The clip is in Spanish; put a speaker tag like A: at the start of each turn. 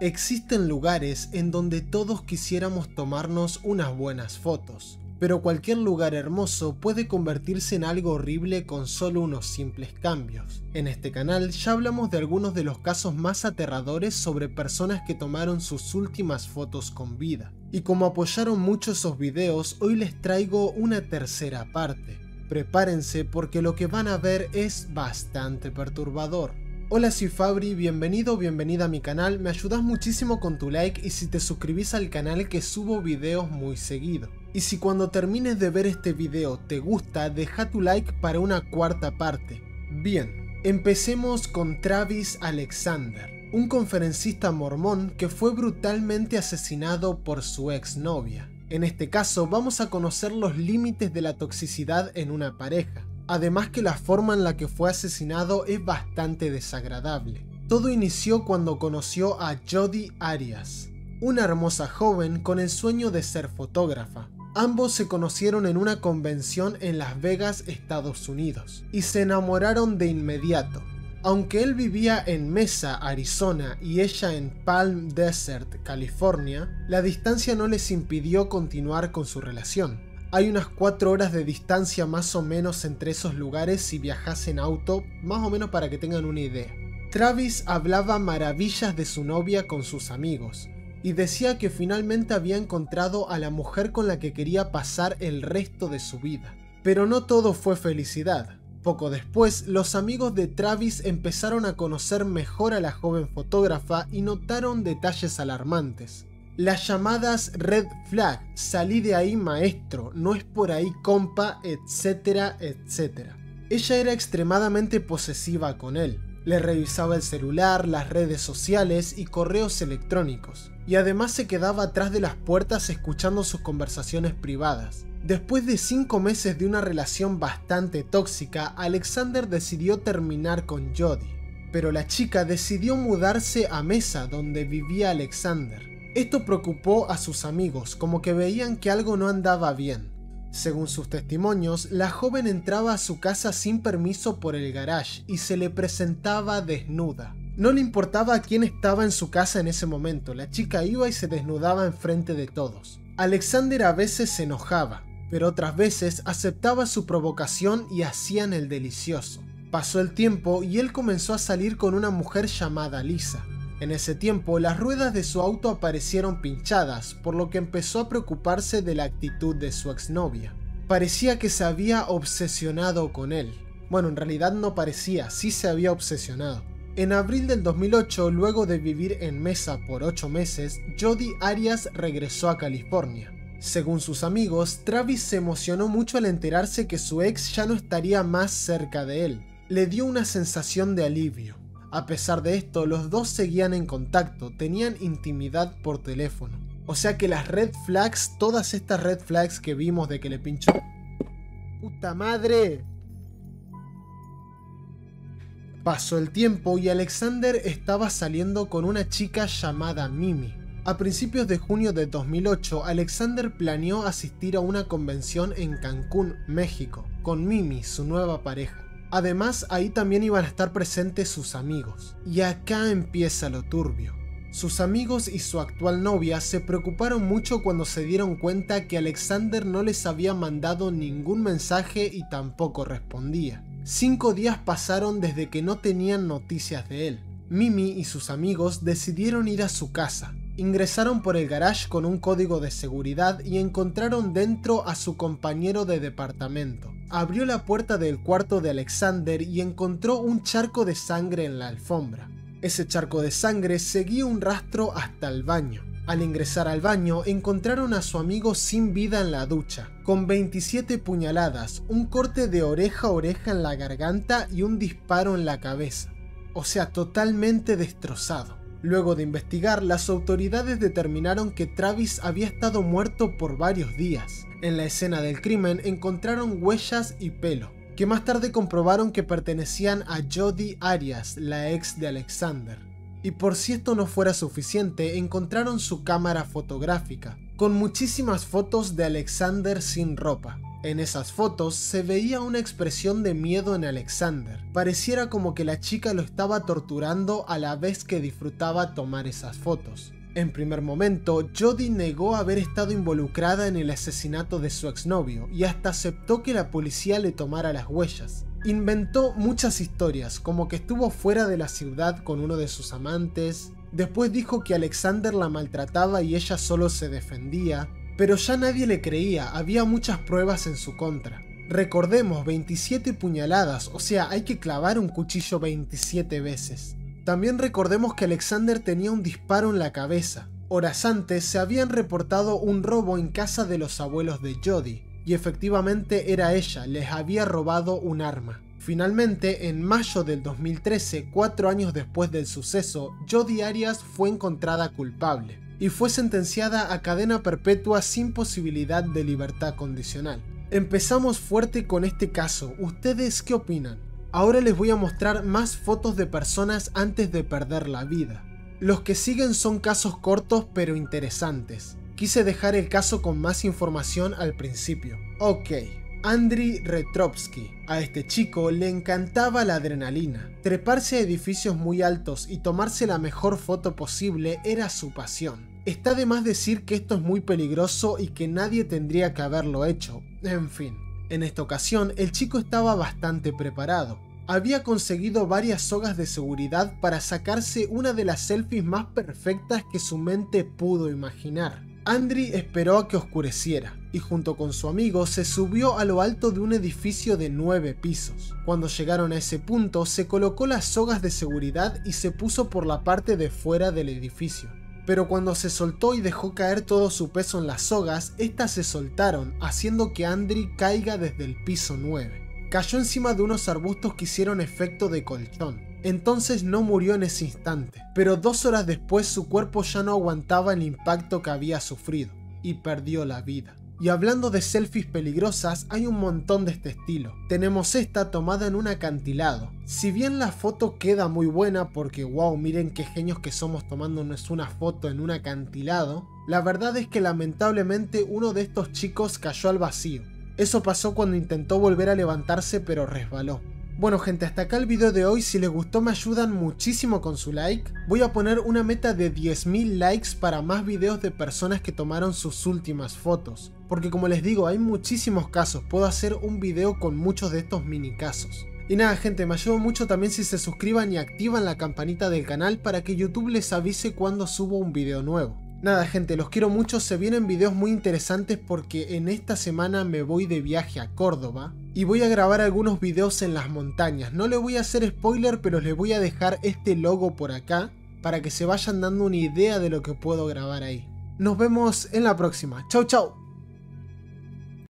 A: Existen lugares en donde todos quisiéramos tomarnos unas buenas fotos, pero cualquier lugar hermoso puede convertirse en algo horrible con solo unos simples cambios. En este canal ya hablamos de algunos de los casos más aterradores sobre personas que tomaron sus últimas fotos con vida. Y como apoyaron mucho esos videos, hoy les traigo una tercera parte. Prepárense porque lo que van a ver es bastante perturbador. Hola soy Fabri, bienvenido o bienvenida a mi canal, me ayudas muchísimo con tu like y si te suscribís al canal que subo videos muy seguido. Y si cuando termines de ver este video te gusta, deja tu like para una cuarta parte. Bien, empecemos con Travis Alexander, un conferencista mormón que fue brutalmente asesinado por su exnovia. En este caso vamos a conocer los límites de la toxicidad en una pareja además que la forma en la que fue asesinado es bastante desagradable. Todo inició cuando conoció a Jodi Arias, una hermosa joven con el sueño de ser fotógrafa. Ambos se conocieron en una convención en Las Vegas, Estados Unidos, y se enamoraron de inmediato. Aunque él vivía en Mesa, Arizona, y ella en Palm Desert, California, la distancia no les impidió continuar con su relación. Hay unas 4 horas de distancia más o menos entre esos lugares si viajas en auto, más o menos para que tengan una idea. Travis hablaba maravillas de su novia con sus amigos, y decía que finalmente había encontrado a la mujer con la que quería pasar el resto de su vida. Pero no todo fue felicidad. Poco después, los amigos de Travis empezaron a conocer mejor a la joven fotógrafa y notaron detalles alarmantes. Las llamadas red flag, salí de ahí maestro, no es por ahí compa, etcétera, etcétera. Ella era extremadamente posesiva con él. Le revisaba el celular, las redes sociales y correos electrónicos. Y además se quedaba atrás de las puertas escuchando sus conversaciones privadas. Después de 5 meses de una relación bastante tóxica, Alexander decidió terminar con Jodie. Pero la chica decidió mudarse a Mesa donde vivía Alexander. Esto preocupó a sus amigos, como que veían que algo no andaba bien. Según sus testimonios, la joven entraba a su casa sin permiso por el garage y se le presentaba desnuda. No le importaba quién estaba en su casa en ese momento, la chica iba y se desnudaba enfrente de todos. Alexander a veces se enojaba, pero otras veces aceptaba su provocación y hacían el delicioso. Pasó el tiempo y él comenzó a salir con una mujer llamada Lisa. En ese tiempo, las ruedas de su auto aparecieron pinchadas, por lo que empezó a preocuparse de la actitud de su exnovia. Parecía que se había obsesionado con él. Bueno, en realidad no parecía, sí se había obsesionado. En abril del 2008, luego de vivir en Mesa por 8 meses, Jody Arias regresó a California. Según sus amigos, Travis se emocionó mucho al enterarse que su ex ya no estaría más cerca de él. Le dio una sensación de alivio. A pesar de esto, los dos seguían en contacto, tenían intimidad por teléfono. O sea que las red flags, todas estas red flags que vimos de que le pinchó... ¡Puta madre! Pasó el tiempo y Alexander estaba saliendo con una chica llamada Mimi. A principios de junio de 2008, Alexander planeó asistir a una convención en Cancún, México, con Mimi, su nueva pareja. Además, ahí también iban a estar presentes sus amigos. Y acá empieza lo turbio. Sus amigos y su actual novia se preocuparon mucho cuando se dieron cuenta que Alexander no les había mandado ningún mensaje y tampoco respondía. Cinco días pasaron desde que no tenían noticias de él. Mimi y sus amigos decidieron ir a su casa. Ingresaron por el garage con un código de seguridad y encontraron dentro a su compañero de departamento abrió la puerta del cuarto de Alexander y encontró un charco de sangre en la alfombra. Ese charco de sangre seguía un rastro hasta el baño. Al ingresar al baño encontraron a su amigo sin vida en la ducha, con 27 puñaladas, un corte de oreja a oreja en la garganta y un disparo en la cabeza. O sea, totalmente destrozado. Luego de investigar, las autoridades determinaron que Travis había estado muerto por varios días. En la escena del crimen encontraron huellas y pelo, que más tarde comprobaron que pertenecían a Jody Arias, la ex de Alexander. Y por si esto no fuera suficiente, encontraron su cámara fotográfica, con muchísimas fotos de Alexander sin ropa. En esas fotos se veía una expresión de miedo en Alexander. Pareciera como que la chica lo estaba torturando a la vez que disfrutaba tomar esas fotos. En primer momento, Jodie negó haber estado involucrada en el asesinato de su exnovio y hasta aceptó que la policía le tomara las huellas. Inventó muchas historias, como que estuvo fuera de la ciudad con uno de sus amantes, después dijo que Alexander la maltrataba y ella solo se defendía, pero ya nadie le creía, había muchas pruebas en su contra. Recordemos 27 puñaladas, o sea, hay que clavar un cuchillo 27 veces. También recordemos que Alexander tenía un disparo en la cabeza. Horas antes se habían reportado un robo en casa de los abuelos de Jody, y efectivamente era ella, les había robado un arma. Finalmente, en mayo del 2013, cuatro años después del suceso, Jody Arias fue encontrada culpable y fue sentenciada a cadena perpetua sin posibilidad de libertad condicional. Empezamos fuerte con este caso, ¿ustedes qué opinan? Ahora les voy a mostrar más fotos de personas antes de perder la vida. Los que siguen son casos cortos pero interesantes. Quise dejar el caso con más información al principio. Ok, Andriy Retrovsky. A este chico le encantaba la adrenalina. Treparse a edificios muy altos y tomarse la mejor foto posible era su pasión. Está de más decir que esto es muy peligroso y que nadie tendría que haberlo hecho. En fin, en esta ocasión el chico estaba bastante preparado. Había conseguido varias sogas de seguridad para sacarse una de las selfies más perfectas que su mente pudo imaginar. Andri esperó a que oscureciera y junto con su amigo se subió a lo alto de un edificio de 9 pisos. Cuando llegaron a ese punto se colocó las sogas de seguridad y se puso por la parte de fuera del edificio pero cuando se soltó y dejó caer todo su peso en las sogas, estas se soltaron, haciendo que Andri caiga desde el piso 9. Cayó encima de unos arbustos que hicieron efecto de colchón. Entonces no murió en ese instante, pero dos horas después su cuerpo ya no aguantaba el impacto que había sufrido, y perdió la vida. Y hablando de selfies peligrosas, hay un montón de este estilo. Tenemos esta tomada en un acantilado. Si bien la foto queda muy buena porque wow, miren qué genios que somos tomándonos una foto en un acantilado, la verdad es que lamentablemente uno de estos chicos cayó al vacío. Eso pasó cuando intentó volver a levantarse pero resbaló. Bueno gente, hasta acá el video de hoy, si les gustó me ayudan muchísimo con su like. Voy a poner una meta de 10.000 likes para más videos de personas que tomaron sus últimas fotos. Porque como les digo, hay muchísimos casos, puedo hacer un video con muchos de estos mini casos. Y nada gente, me ayuda mucho también si se suscriban y activan la campanita del canal para que YouTube les avise cuando subo un video nuevo. Nada gente, los quiero mucho, se vienen videos muy interesantes porque en esta semana me voy de viaje a Córdoba y voy a grabar algunos videos en las montañas. No le voy a hacer spoiler, pero les voy a dejar este logo por acá para que se vayan dando una idea de lo que puedo grabar ahí. Nos vemos en la próxima. Chau chau.